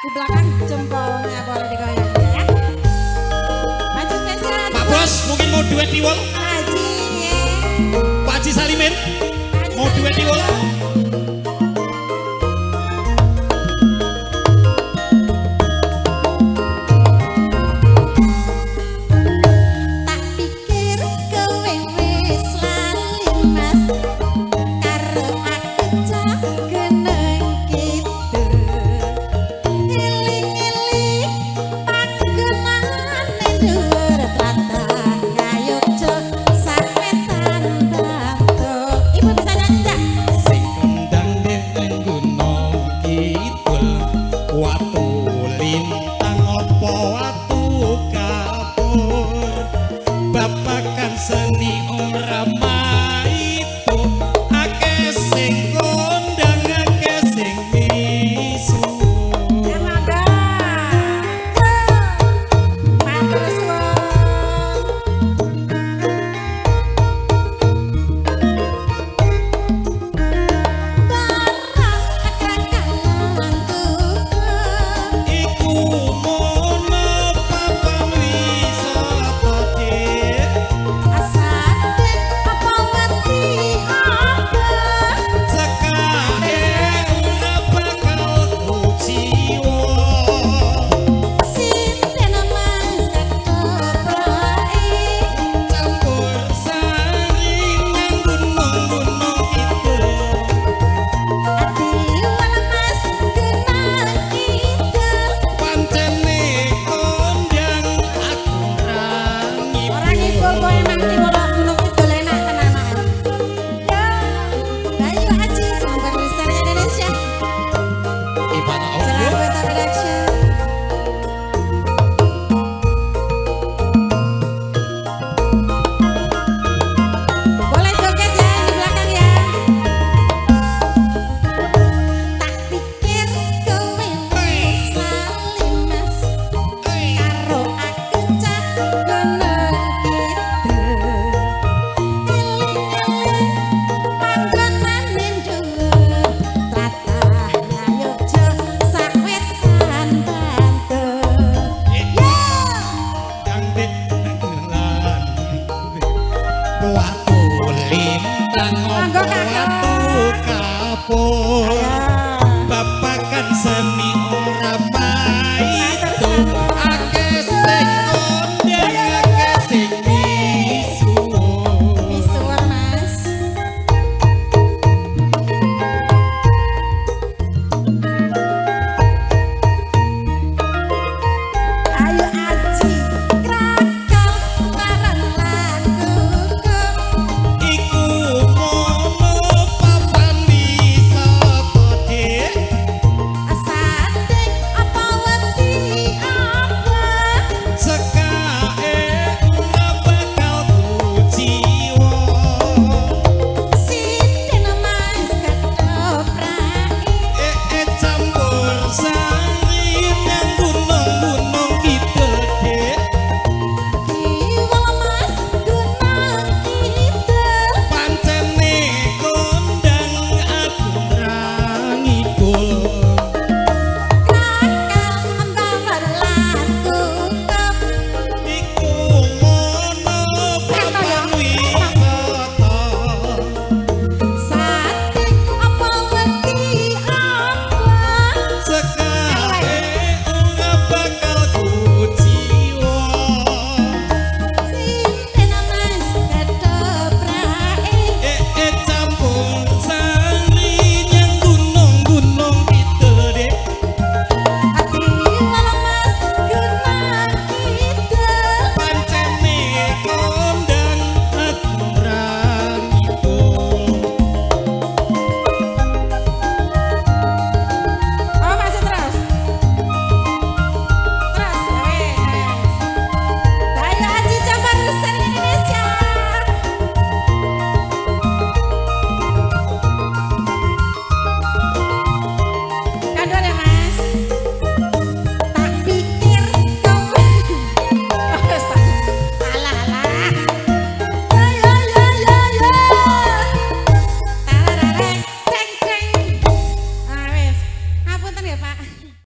Di belakang jempolnya boleh digoyang ya. Maju spesial. Pak Bos mungkin mau duet di wall. Haji, Pak Haji Salimin. Mau duet di wall. What. Ulintang mo po at tukapon